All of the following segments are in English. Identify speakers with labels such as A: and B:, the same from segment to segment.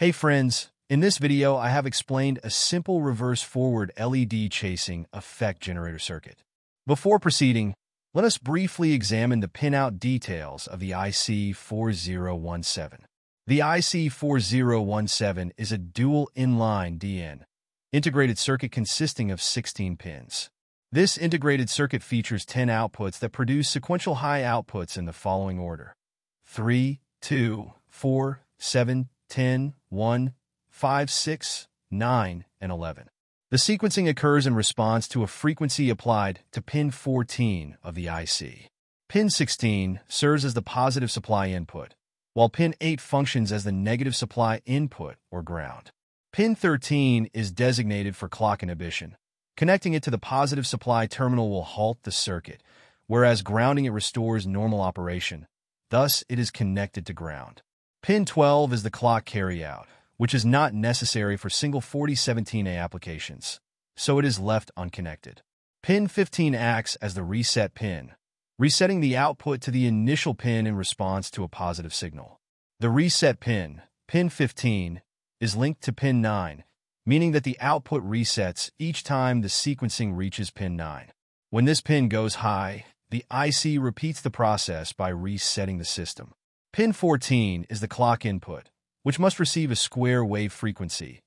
A: Hey friends, in this video I have explained a simple reverse-forward LED chasing effect generator circuit. Before proceeding, let us briefly examine the pinout details of the IC4017. The IC4017 is a dual inline DN integrated circuit consisting of 16 pins. This integrated circuit features 10 outputs that produce sequential high outputs in the following order. 3, 2, 4, 7, 10, 1, 5, 6, 9, and 11. The sequencing occurs in response to a frequency applied to pin 14 of the IC. Pin 16 serves as the positive supply input, while pin 8 functions as the negative supply input or ground. Pin 13 is designated for clock inhibition. Connecting it to the positive supply terminal will halt the circuit, whereas grounding it restores normal operation. Thus, it is connected to ground. Pin 12 is the clock carryout, which is not necessary for single 4017A applications, so it is left unconnected. Pin 15 acts as the reset pin, resetting the output to the initial pin in response to a positive signal. The reset pin, pin 15, is linked to pin 9, meaning that the output resets each time the sequencing reaches pin 9. When this pin goes high, the IC repeats the process by resetting the system. Pin 14 is the clock input, which must receive a square wave frequency,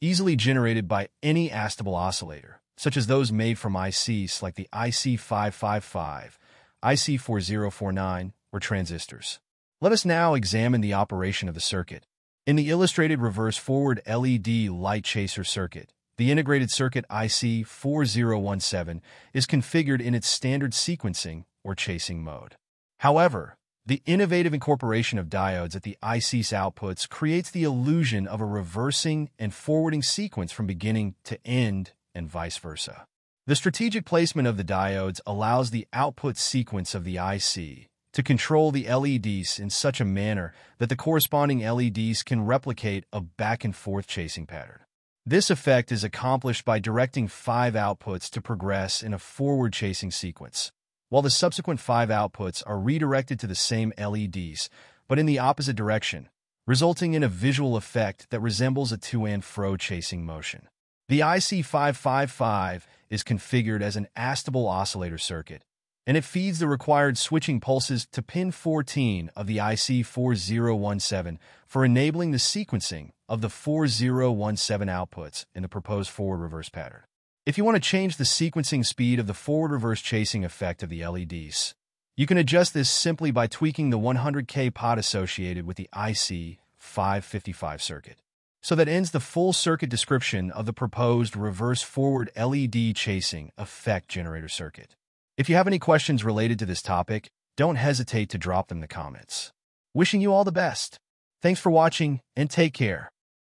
A: easily generated by any astable oscillator, such as those made from ICs like the IC555, IC4049, or transistors. Let us now examine the operation of the circuit. In the illustrated reverse forward LED light chaser circuit, the integrated circuit IC4017 is configured in its standard sequencing or chasing mode. However, the innovative incorporation of diodes at the IC's outputs creates the illusion of a reversing and forwarding sequence from beginning to end and vice versa. The strategic placement of the diodes allows the output sequence of the IC to control the LEDs in such a manner that the corresponding LEDs can replicate a back-and-forth chasing pattern. This effect is accomplished by directing five outputs to progress in a forward chasing sequence while the subsequent five outputs are redirected to the same LEDs, but in the opposite direction, resulting in a visual effect that resembles a to and fro chasing motion. The IC555 is configured as an astable oscillator circuit, and it feeds the required switching pulses to pin 14 of the IC4017 for enabling the sequencing of the 4017 outputs in the proposed forward-reverse pattern. If you want to change the sequencing speed of the forward-reverse chasing effect of the LEDs, you can adjust this simply by tweaking the 100K pot associated with the IC555 circuit. So that ends the full circuit description of the proposed reverse forward LED chasing effect generator circuit. If you have any questions related to this topic, don't hesitate to drop them in the comments. Wishing you all the best. Thanks for watching and take care.